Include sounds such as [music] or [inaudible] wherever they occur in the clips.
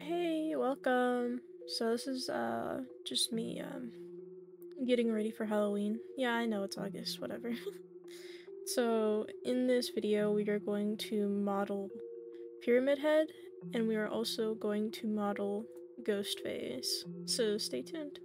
Hey, welcome. So this is uh just me um getting ready for Halloween. Yeah, I know it's August, whatever. [laughs] so in this video we are going to model Pyramid Head and we are also going to model Ghostface. So stay tuned.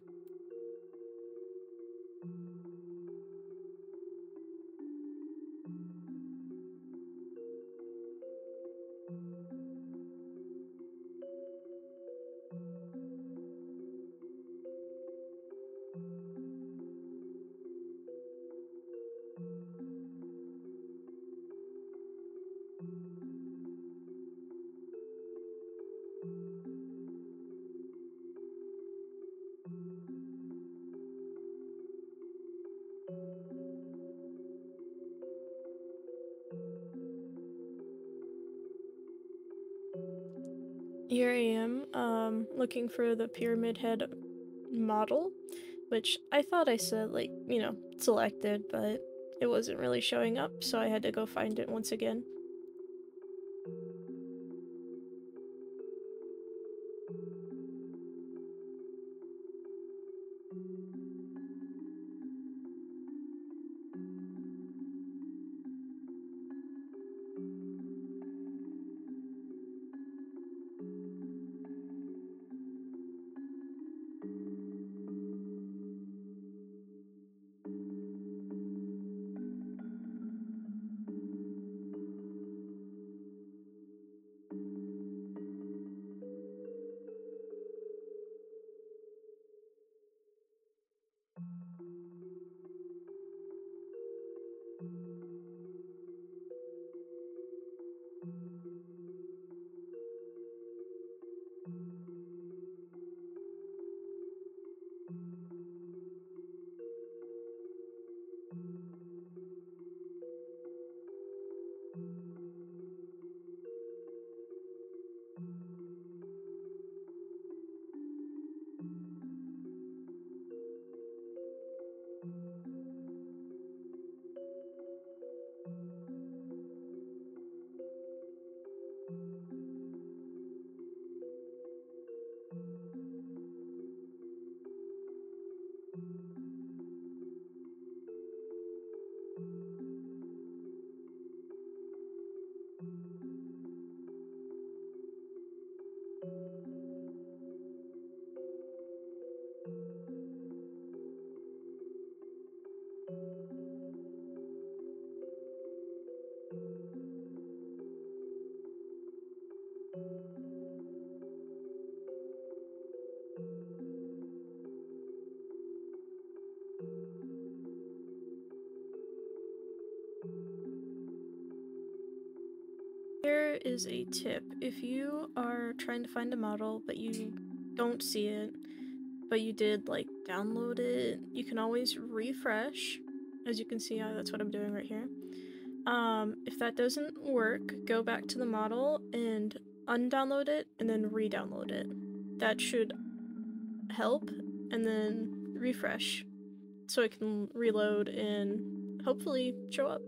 Looking for the Pyramid Head model, which I thought I said, like, you know, selected, but it wasn't really showing up, so I had to go find it once again. you. Here is a tip. If you are trying to find a model but you don't see it, but you did like download it, you can always refresh. As you can see, uh, that's what I'm doing right here. Um, if that doesn't work, go back to the model and undownload it and then re-download it. That should help and then refresh so it can reload and hopefully show up.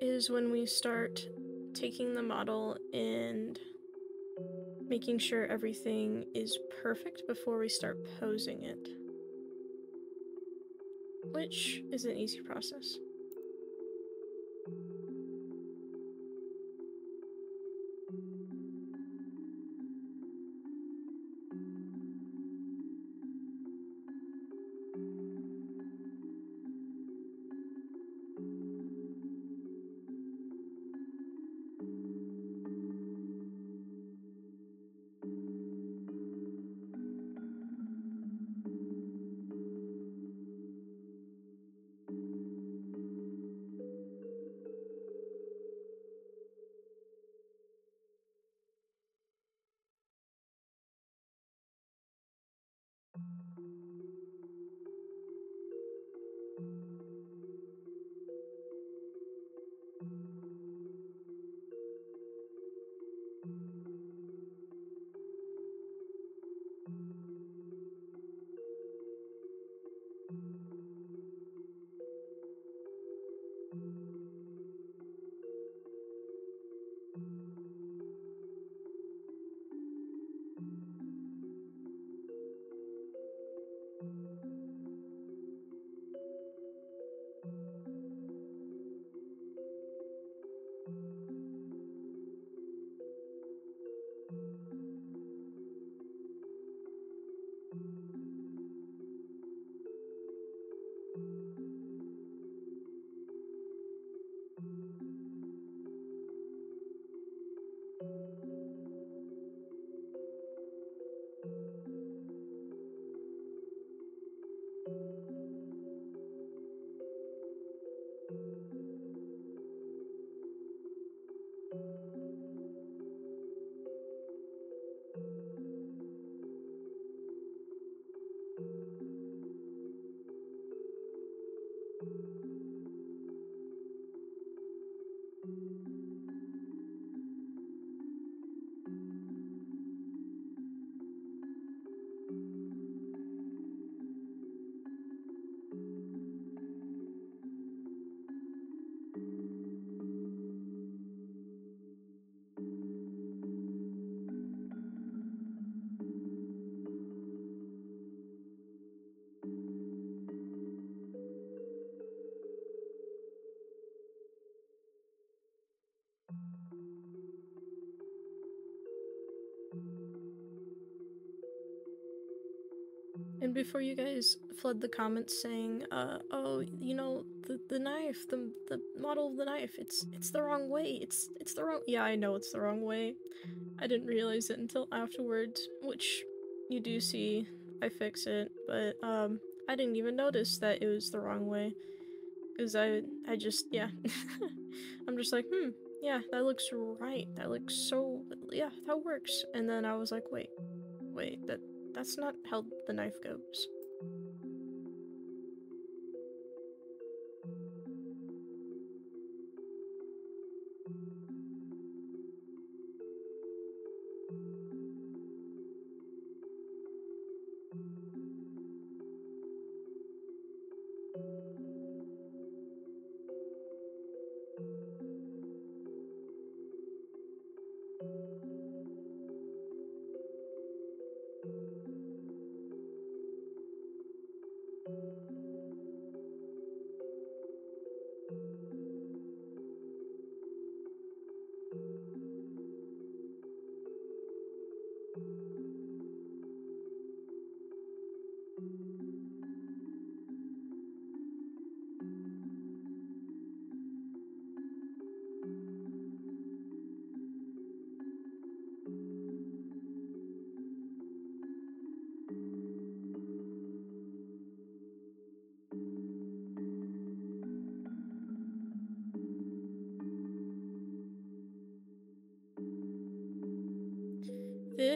Is when we start taking the model and making sure everything is perfect before we start posing it. which is an easy process. you And before you guys flood the comments saying, uh, oh, you know, the, the knife, the the model of the knife, it's it's the wrong way. It's it's the wrong Yeah, I know it's the wrong way. I didn't realize it until afterwards, which you do see I fix it, but um I didn't even notice that it was the wrong way. Cause I I just yeah. [laughs] I'm just like, hmm, yeah, that looks right. That looks so yeah, that works. And then I was like, wait, wait, that that's not how the knife goes.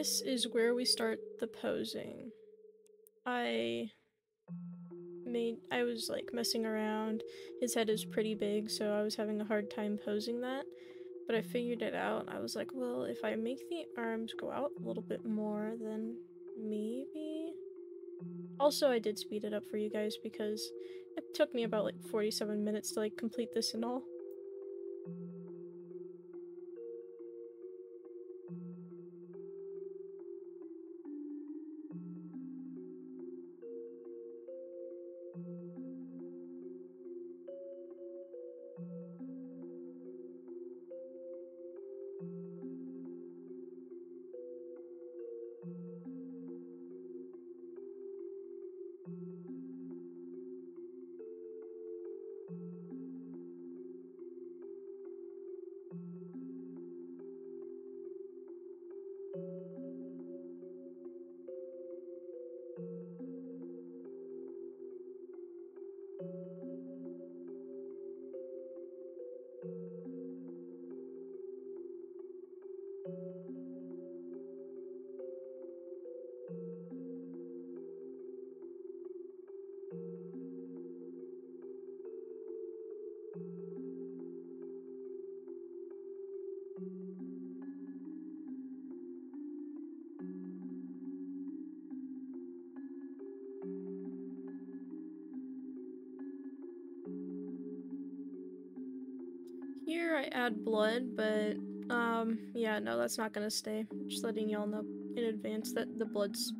This is where we start the posing. I made I was like messing around. His head is pretty big, so I was having a hard time posing that. But I figured it out. I was like, well, if I make the arms go out a little bit more, then maybe. Also, I did speed it up for you guys because it took me about like 47 minutes to like complete this and all. Here I add blood, but um, yeah, no, that's not gonna stay. Just letting y'all know in advance that the blood's.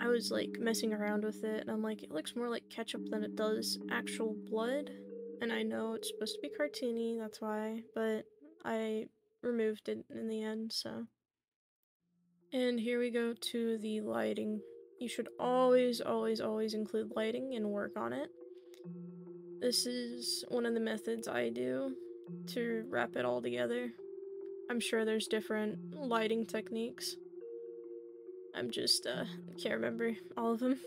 I was like messing around with it, and I'm like, it looks more like ketchup than it does actual blood. And I know it's supposed to be cartoony, that's why, but I removed it in the end, so. And here we go to the lighting. You should always, always, always include lighting and work on it. This is one of the methods I do to wrap it all together. I'm sure there's different lighting techniques. I'm just, uh, can't remember all of them.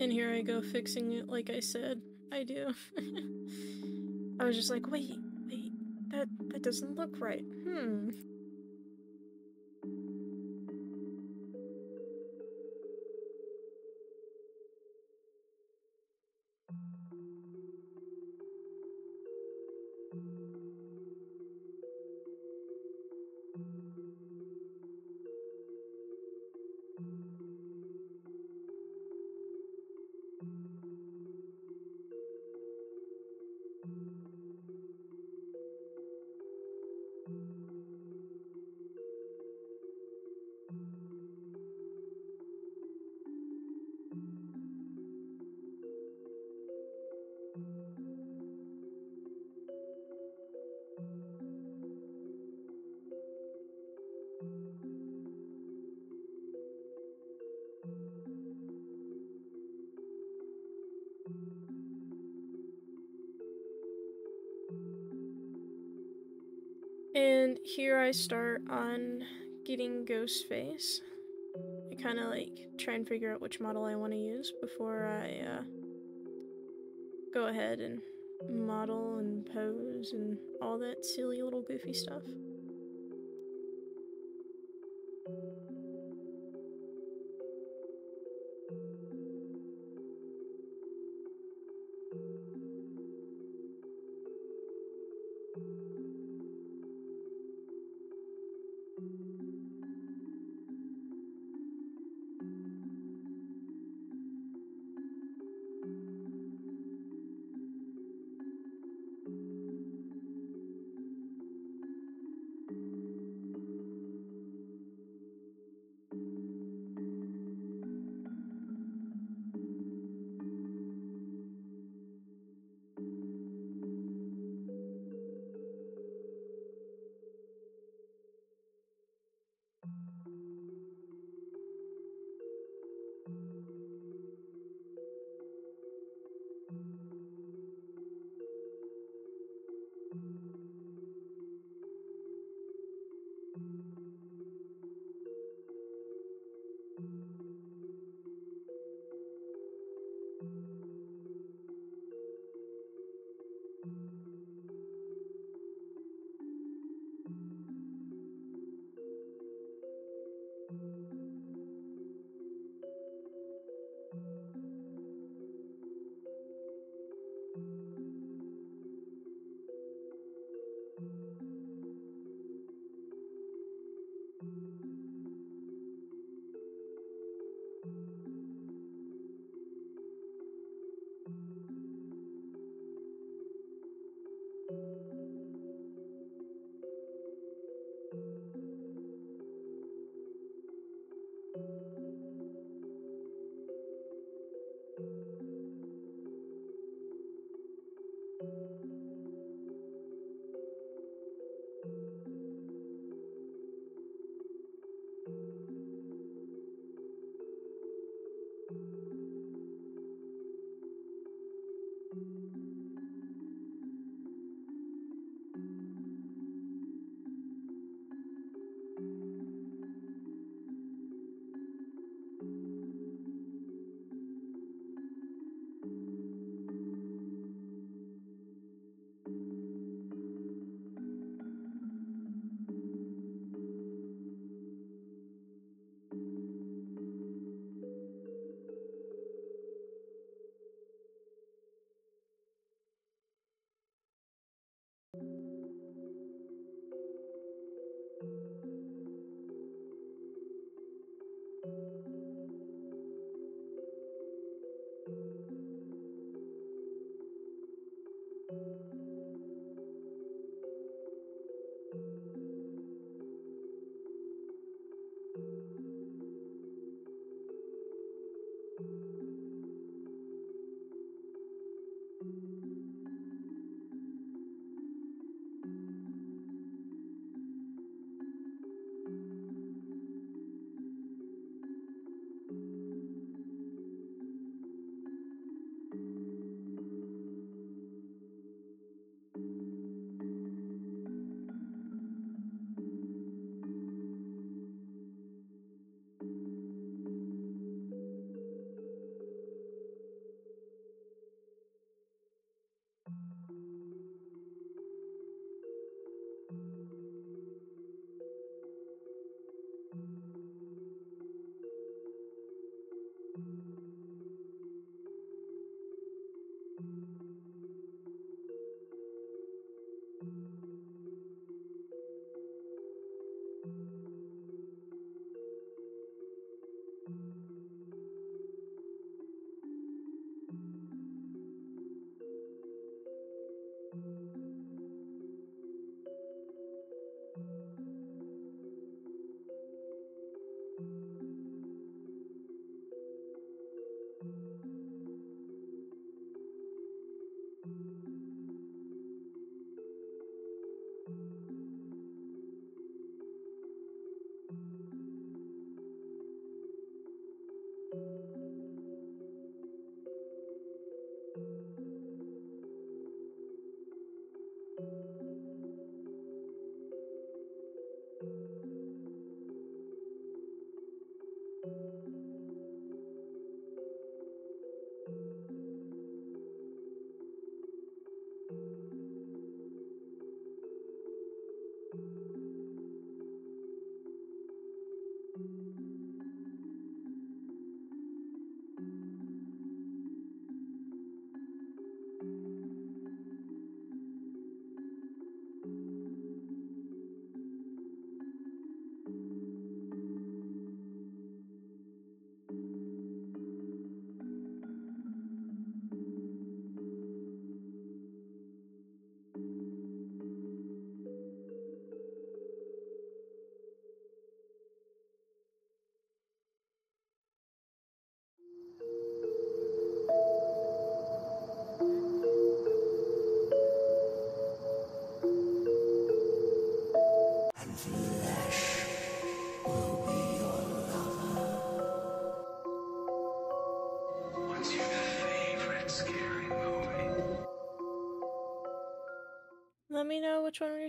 And here I go fixing it like I said I do. [laughs] I was just like, wait, wait, that that doesn't look right. Hmm. And here I start on getting Ghostface. I kind of like try and figure out which model I want to use before I uh, go ahead and model and pose and all that silly little goofy stuff.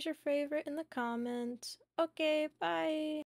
Your favorite in the comments. Okay, bye!